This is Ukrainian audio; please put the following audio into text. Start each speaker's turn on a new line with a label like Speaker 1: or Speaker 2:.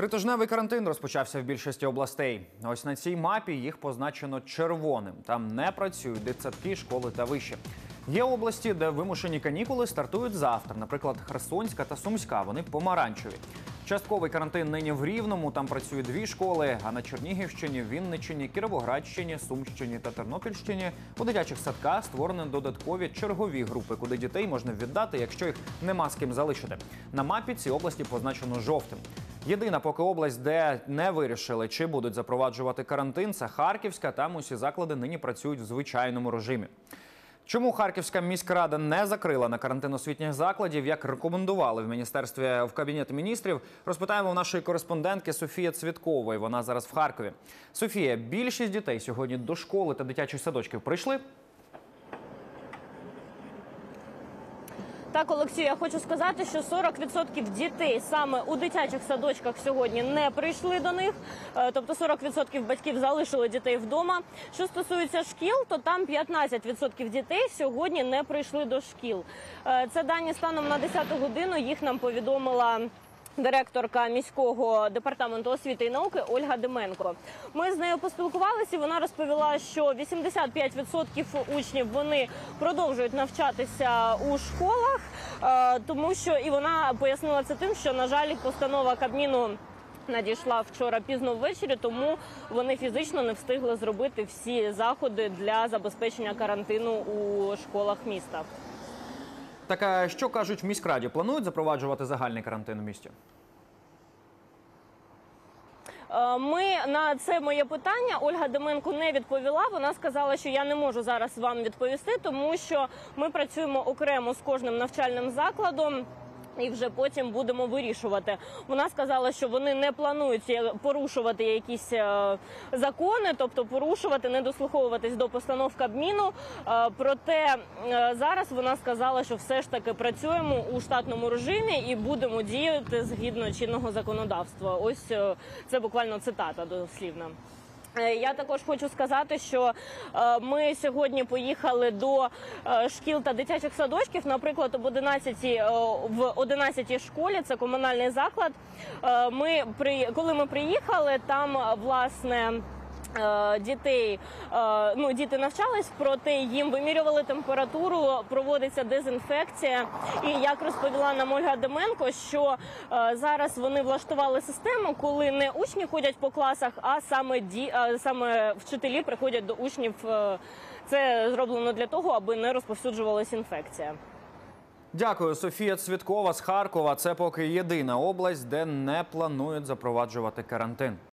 Speaker 1: Тритижневий карантин розпочався в більшості областей. Ось на цій мапі їх позначено червоним. Там не працюють дитсадки, школи та виші. Є області, де вимушені канікули стартують завтра. Наприклад, Херсонська та Сумська. Вони помаранчеві. Частковий карантин нині в Рівному. Там працюють дві школи. А на Чернігівщині, Вінниччині, Кіровоградщині, Сумщині та Тернопільщині у дитячих садках створені додаткові чергові групи, куди дітей можна віддати, якщо їх нема з ким залишити. На мапі ці області позначено жовтим. Єдина поки область, де не вирішили, чи будуть запроваджувати карантин, це Харківська. Там усі заклади нині працюють в звичайному режимі. Чому Харківська міськрада не закрила на карантин освітніх закладів, як рекомендували в міністерстві в кабінеті міністрів, розпитаємо в нашої кореспондентки Софії Цвіткової. Вона зараз в Харкові. Софія, більшість дітей сьогодні до школи та дитячих садочків прийшли.
Speaker 2: Так, Олексію, я хочу сказати, що 40% дітей саме у дитячих садочках сьогодні не прийшли до них. Е, Тобто 40% батьків залишили дітей вдома. Що стосується шкіл, то там 15% дітей сьогодні не прийшли до шкіл. Е, Це дані станом на 10 годину. Їх нам повідомила. Директорка міського департаменту освіти і науки Ольга Деменко. Ми з нею поспілкувалися. Вона розповіла, що 85% учнів вони продовжують навчатися у школах, е, тому що і вона пояснила це тим, що на жаль постанова Кабміну. Надійшла вчора пізно ввечері, тому вони фізично не встигли зробити всі заходи для забезпечення карантину у школах міста.
Speaker 1: Так а що кажуть в міськраді? Планують запроваджувати загальний карантин у місті?
Speaker 2: Е, Ми на це моє питання Ольга Деменко не відповіла. Вона сказала, що я не можу зараз вам відповісти, тому що ми працюємо окремо з кожним навчальним закладом. І вже потім будемо вирішувати. Вона сказала, що вони не планують порушувати якісь е, закони, тобто порушувати, не дослуховуватись до постанов Кабміну. Е, проте е, зараз вона сказала, що все ж таки працюємо у штатному режимі і будемо діяти згідно чинного законодавства. Ось е, це буквально цитата дослівна. Е, Я також хочу сказати, що е, ми сьогодні поїхали до е, шкіл та дитячих садочків. Наприклад, об 11, е, в 11 школі це комунальний заклад. Ми коли ми приїхали, там власне. Е, Дітей е, ну діти навчались, проте їм вимірювали температуру, проводиться дезінфекція. І як розповіла нам Ольга Деменко, що е, зараз вони влаштували систему, коли не учні ходять по класах, а саме ді саме вчителі приходять до учнів. Це зроблено для того, аби не розповсюджувалася інфекція.
Speaker 1: Дякую, Софія Цвіткова з Харкова. Це поки єдина область, де не планують запроваджувати карантин.